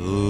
Ooh.